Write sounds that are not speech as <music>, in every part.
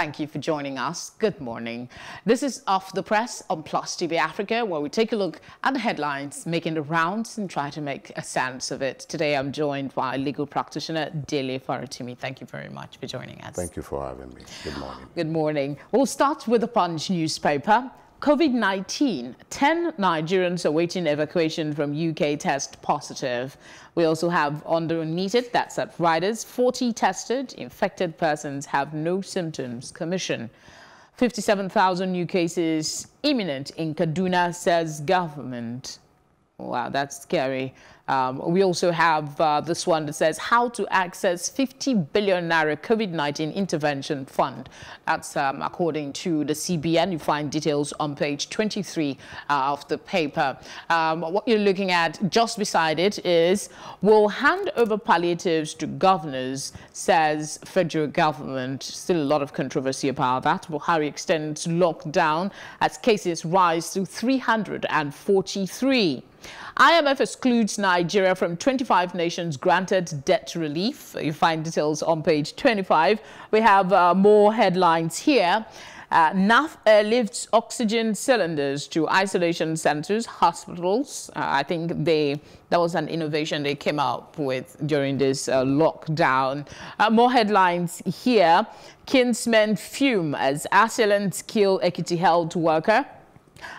Thank you for joining us. Good morning. This is Off the Press on Plus TV Africa, where we take a look at the headlines, making the rounds and try to make a sense of it. Today, I'm joined by legal practitioner Dele Farotimi. Thank you very much for joining us. Thank you for having me. Good morning. Good morning. We'll start with the Punch newspaper. COVID-19, 10 Nigerians awaiting evacuation from UK test positive. We also have underneath it, that's at riders, 40 tested, infected persons have no symptoms, commission. 57,000 new cases imminent in Kaduna, says government. Wow, that's scary. Um, we also have uh, this one that says how to access 50 billion naira COVID-19 intervention fund. That's um, according to the CBN. You find details on page 23 uh, of the paper. Um, what you're looking at just beside it is we'll hand over palliatives to governors, says federal government. Still a lot of controversy about that. Buhari extends lockdown as cases rise to 343. IMF excludes Nigeria from 25 nations granted debt relief. You find details on page 25. We have uh, more headlines here. Uh, NAF airlifts oxygen cylinders to isolation centers, hospitals. Uh, I think they that was an innovation they came up with during this uh, lockdown. Uh, more headlines here. Kinsmen fume as assailants kill Ekiti health worker.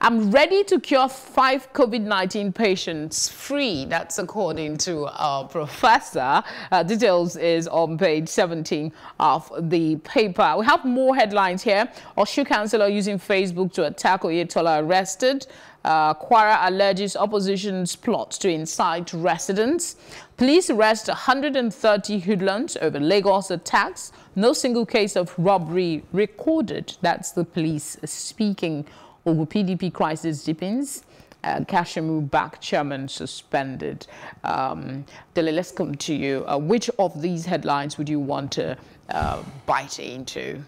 I'm ready to cure five COVID-19 patients free. That's according to our professor. Uh, details is on page 17 of the paper. We have more headlines here. Osun councillor using Facebook to attack Oyetola arrested. Uh, Kwara alleges opposition's plot to incite residents. Police arrest 130 hoodlums over Lagos attacks. No single case of robbery recorded. That's the police speaking Ogun PDP crisis deepens. Uh, Kashimu back chairman suspended. Um, Dele, let's come to you. Uh, which of these headlines would you want to uh, bite into?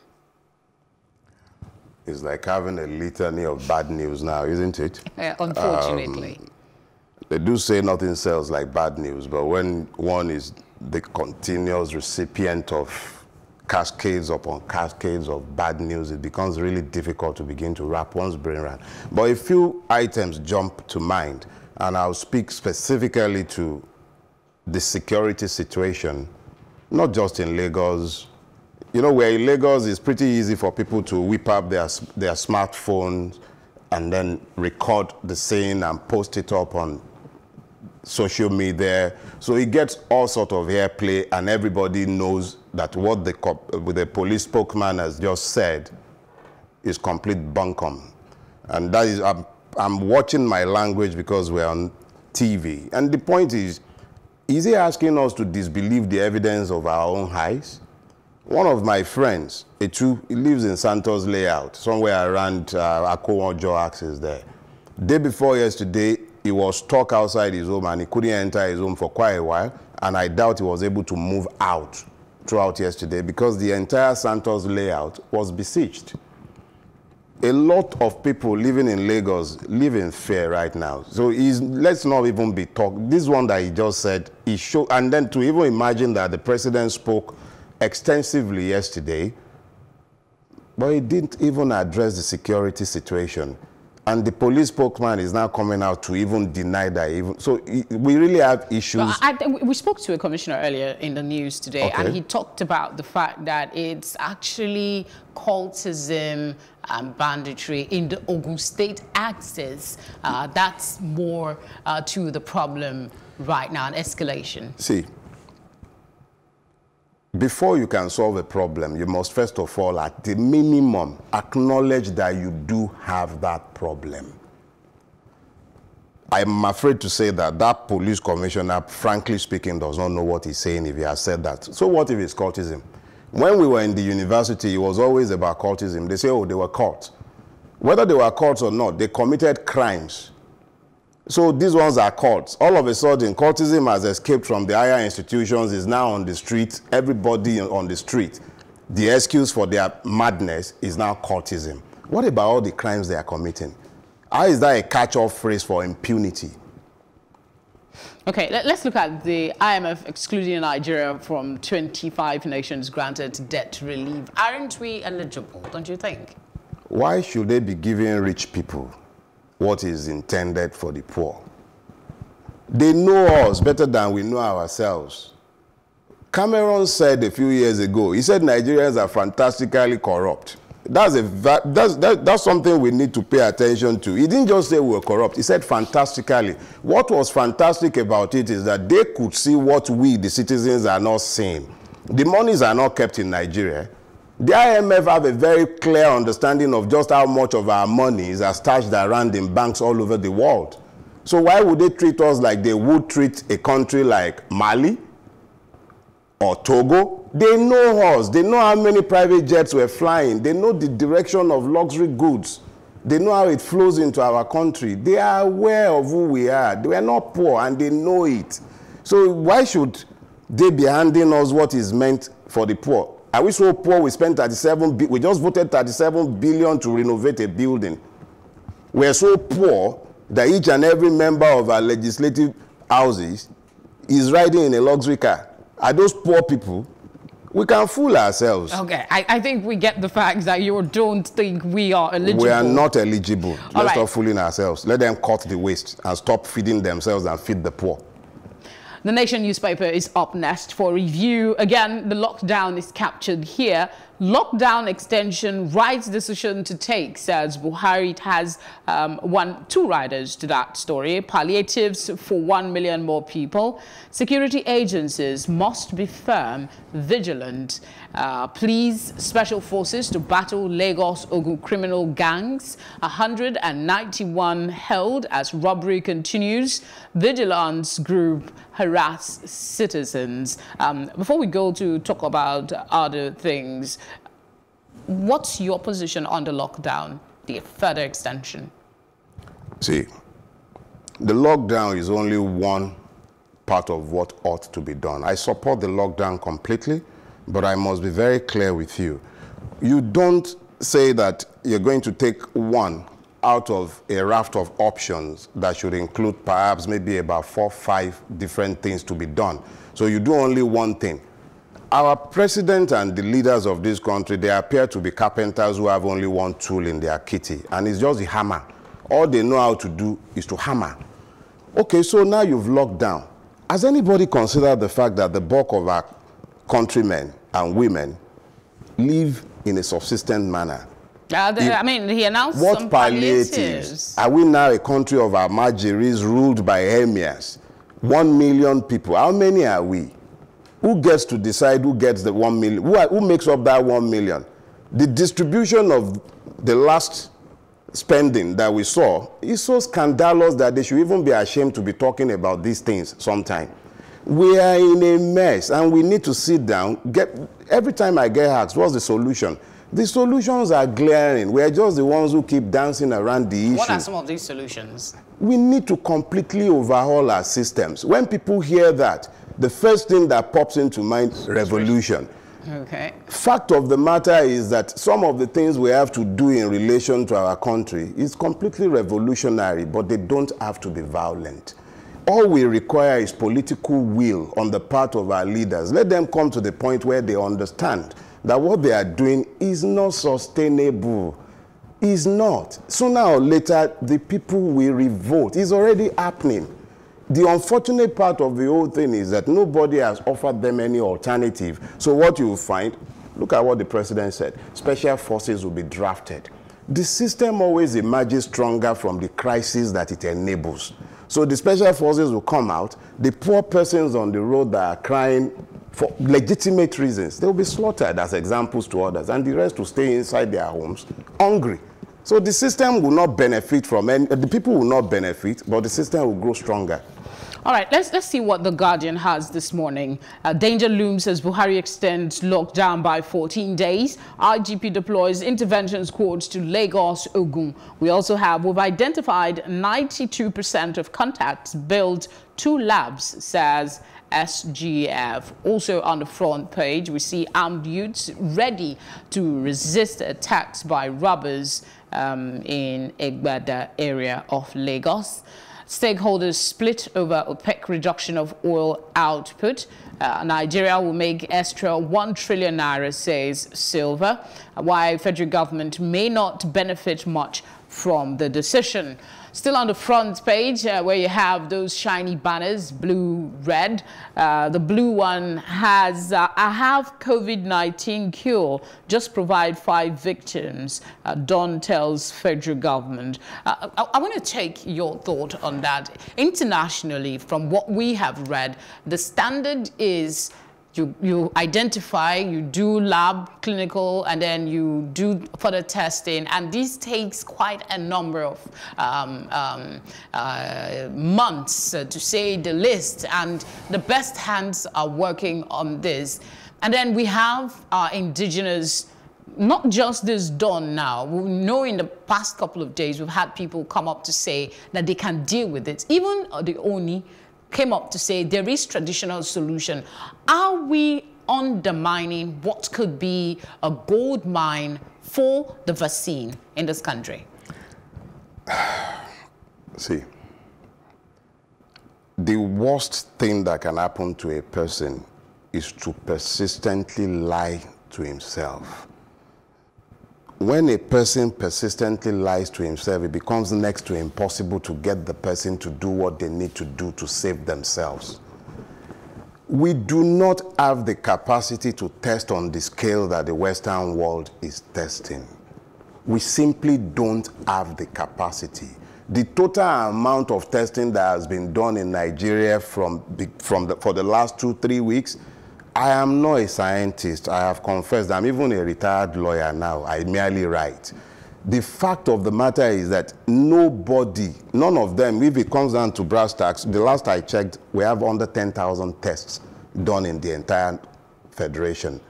It's like having a litany of bad news now, isn't it? <laughs> unfortunately. Um, they do say nothing sells like bad news, but when one is the continuous recipient of cascades upon cascades of bad news, it becomes really difficult to begin to wrap one's brain around. But a few items jump to mind, and I'll speak specifically to the security situation, not just in Lagos. You know, where in Lagos, it's pretty easy for people to whip up their, their smartphones and then record the scene and post it up on social media. So it gets all sort of airplay and everybody knows that what the, the police spokesman has just said is complete bunkum. And that is, I'm, I'm watching my language because we're on TV. And the point is, is he asking us to disbelieve the evidence of our own eyes? One of my friends, Etu, he lives in Santos layout, somewhere around uh, Akowonjo axis there. Day before yesterday, he was stuck outside his home and he couldn't enter his home for quite a while. And I doubt he was able to move out throughout yesterday because the entire Santos layout was besieged. A lot of people living in Lagos live in fear right now. So let's not even be talk. This one that he just said, he show, and then to even imagine that the president spoke extensively yesterday, but he didn't even address the security situation. And the police spokesman is now coming out to even deny that. Even so, we really have issues. I, we spoke to a commissioner earlier in the news today, okay. and he talked about the fact that it's actually cultism and banditry in the Ogun State axis. Uh, that's more uh, to the problem right now, an escalation. See, before you can solve a problem, you must first of all, at the minimum, acknowledge that you do have that problem. I'm afraid to say that that police commissioner, frankly speaking, does not know what he's saying if he has said that. So what if it's cultism? When we were in the university, it was always about cultism. They say, oh, they were caught. Whether they were caught or not, they committed crimes. So these ones are cults. All of a sudden, cultism has escaped from the higher institutions, is now on the street, everybody on the street. The excuse for their madness is now cultism. What about all the crimes they are committing? How is that a catch-all phrase for impunity? Okay, let, us look at the IMF excluding Nigeria from 25 nations granted debt relief. Aren't we eligible, don't you think? Why should they be giving rich people what is intended for the poor? They know us better than we know ourselves. Cameron said a few years ago, he said Nigerians are fantastically corrupt. That's, a, that's, that, that's something we need to pay attention to. He didn't just say we were corrupt. He said fantastically. What was fantastic about it is that they could see what we, the citizens, are not seeing. The monies are not kept in Nigeria. The IMF have a very clear understanding of just how much of our money is stashed around in banks all over the world. So why would they treat us like they would treat a country like Mali or Togo? They know us. They know how many private jets were flying. They know the direction of luxury goods. They know how it flows into our country. They are aware of who we are. They are not poor and they know it. So why should they be handing us what is meant for the poor? Are we so poor we spent 37, we just voted 37 billion to renovate a building. We are so poor that each and every member of our legislative houses is riding in a luxury car. Are those poor people? We can fool ourselves. Okay, I, I think we get the fact that you don't think we are eligible. We are not eligible. Let's right. stop fooling ourselves. Let them cut the waste and stop feeding themselves and feed the poor. The Nation newspaper is up next for review. Again, the lockdown is captured here. Lockdown extension, right decision to take, says Buhari. It has um, one, two riders to that story. Palliatives for one million more people. Security agencies must be firm, vigilant. Uh, please special forces to battle Lagos criminal gangs. 191 held as robbery continues. Vigilance group harass citizens. Um, before we go to talk about other things, what's your position on the lockdown, the further extension? See, the lockdown is only one part of what ought to be done. I support the lockdown completely, but I must be very clear with you. You don't say that you're going to take one out of a raft of options that should include perhaps maybe about four, five different things to be done. So you do only one thing. Our president and the leaders of this country, they appear to be carpenters who have only one tool in their kitty, and it's just the hammer. All they know how to do is to hammer. Okay, so now you've locked down. Has anybody considered the fact that the bulk of our countrymen and women live in a subsistent manner? Uh, the, I mean, he announced what some palliatives? palliatives? Are we now a country of almajiris ruled by emirs? One million people. How many are we? Who gets to decide who gets the one million? Who, are, who makes up that one million? The distribution of the last spending that we saw is so scandalous that they should even be ashamed to be talking about these things sometime. We are in a mess and we need to sit down. Get, every time I get asked, what's the solution? The solutions are glaring. We are just the ones who keep dancing around the issue. What are some of these solutions? We need to completely overhaul our systems. When people hear that, the first thing that pops into mind, revolution. Okay. Fact of the matter is that some of the things we have to do in relation to our country is completely revolutionary, but they don't have to be violent. All we require is political will on the part of our leaders. Let them come to the point where they understand that what they are doing is not sustainable. Is not. Sooner or later, the people will revolt. It's already happening. The unfortunate part of the whole thing is that nobody has offered them any alternative. So what you will find, look at what the president said, special forces will be drafted. The system always emerges stronger from the crisis that it enables. So the special forces will come out, the poor persons on the road that are crying for legitimate reasons, they will be slaughtered as examples to others, and the rest will stay inside their homes hungry. So the system will not benefit from any, the people will not benefit, but the system will grow stronger. All right, let's, let's see what The Guardian has this morning. Uh, danger looms as Buhari extends lockdown by 14 days. IGP deploys intervention squads to Lagos, Ogun. We also have, we've identified 92% of contacts built two labs, says SGF. Also on the front page, we see armed youths ready to resist attacks by robbers um, in Egbeda area of Lagos. Stakeholders split over OPEC reduction of oil output. Uh, Nigeria will make extra 1 trillion naira, says Sylva, while federal government may not benefit much from the decision. Still on the front page uh, where you have those shiny banners, blue, red. Uh, the blue one has, uh, I have COVID-19 cure, just provide five victims, uh, Don tells federal government. Uh, I, I want to take your thought on that. Internationally, from what we have read, the standard is you, you identify, you do lab, clinical, and then you do further testing. And this takes quite a number of um, um, uh, months, uh, to say the least. And the best hands are working on this. And then we have our indigenous not just this done now. We know in the past couple of days, we've had people come up to say that they can deal with it. Even the Oni came up to say there is traditional solution. Are we undermining what could be a gold mine for the vaccine in this country? <sighs> See, the worst thing that can happen to a person is to persistently lie to himself when a person persistently lies to himself, it becomes next to impossible to get the person to do what they need to do to save themselves. We do not have the capacity to test on the scale that the Western world is testing. We simply don't have the capacity. The total amount of testing that has been done in Nigeria from, from the, for the last two, three weeks I am not a scientist. I have confessed. I'm even a retired lawyer now. I merely write. The fact of the matter is that nobody, none of them, if it comes down to brass tacks, the last I checked, we have under 10,000 tests done in the entire federation.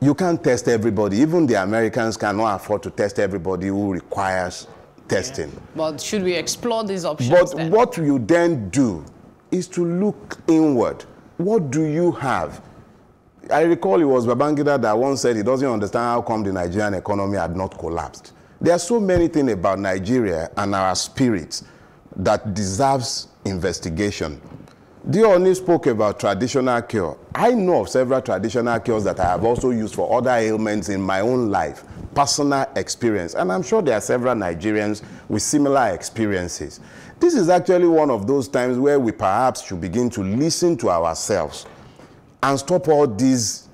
You can't test everybody. Even the Americans cannot afford to test everybody who requires testing. Yeah. But should we explore these options? But then? what you then do is to look inward what do you have? I recall it was Babangida that once said he doesn't understand how come the Nigerian economy had not collapsed. There are so many things about Nigeria and our spirits that deserves investigation. Diony spoke about traditional cure. I know of several traditional cures that I have also used for other ailments in my own life, personal experience. And I'm sure there are several Nigerians with similar experiences. This is actually one of those times where we perhaps should begin to listen to ourselves and stop all these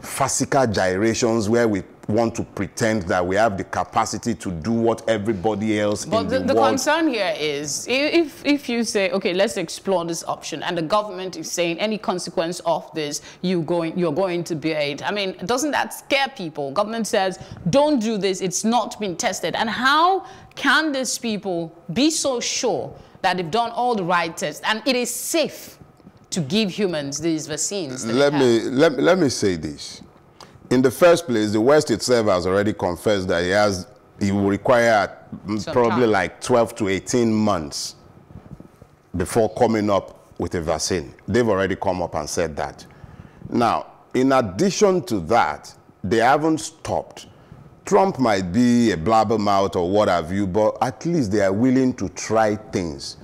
farcical gyrations where we want to pretend that we have the capacity to do what everybody else but in the, the, the world. concern here is if if you say okay let's explore this option and the government is saying any consequence of this you going you're going to bear it i mean doesn't that scare people? Government says don't do this it's not been tested. And how can these people be so sure that they've done all the right tests and it is safe to give humans these vaccines let me let, let me say this in the first place, the West itself has already confessed that he has he will require Some probably time. like 12 to 18 months before coming up with a vaccine. They've already come up and said that. Now, in addition to that, they haven't stopped. Trump might be a blabbermouth or what have you, but at least they are willing to try things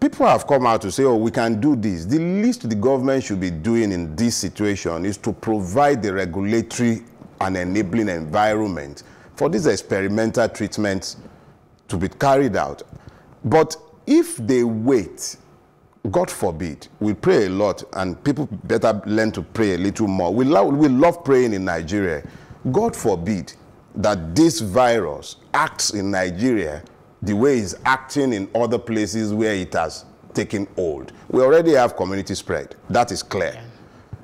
people have come out to say, oh, we can do this. The least the government should be doing in this situation is to provide the regulatory and enabling environment for these experimental treatments to be carried out. But if they wait, God forbid, we pray a lot and people better learn to pray a little more. We love, we love praying in Nigeria. God forbid that this virus acts in Nigeria the way it's acting in other places where it has taken hold. We already have community spread. That is clear.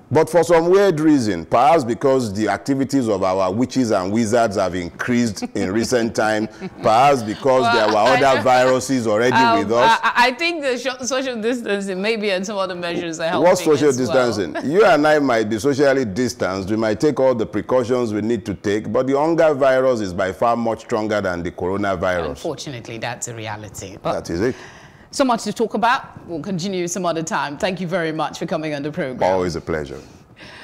But for some weird reason, perhaps because the activities of our witches and wizards have increased in recent time, perhaps because well, there were other viruses already um, with us. I, I think the social distancing maybe and some other measures are helping What social distancing? Well. you and I might be socially distanced. We might take all the precautions we need to take, but the hunger virus is by far much stronger than the coronavirus. Unfortunately, that's a reality. But that is it. So much to talk about. We'll continue some other time. Thank you very much for coming on the program. Always a pleasure.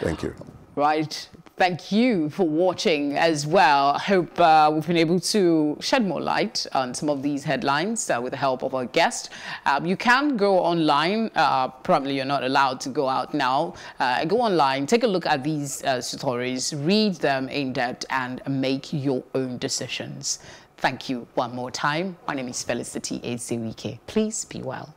Thank you. Right. Thank you for watching as well. I hope uh, we've been able to shed more light on some of these headlines uh, with the help of our guest. Um, you can go online. Uh, probably you're not allowed to go out now. Uh, go online, take a look at these uh, stories, read them in depth, and make your own decisions. Thank you one more time. My name is Felicity Ezewuike. Please be well.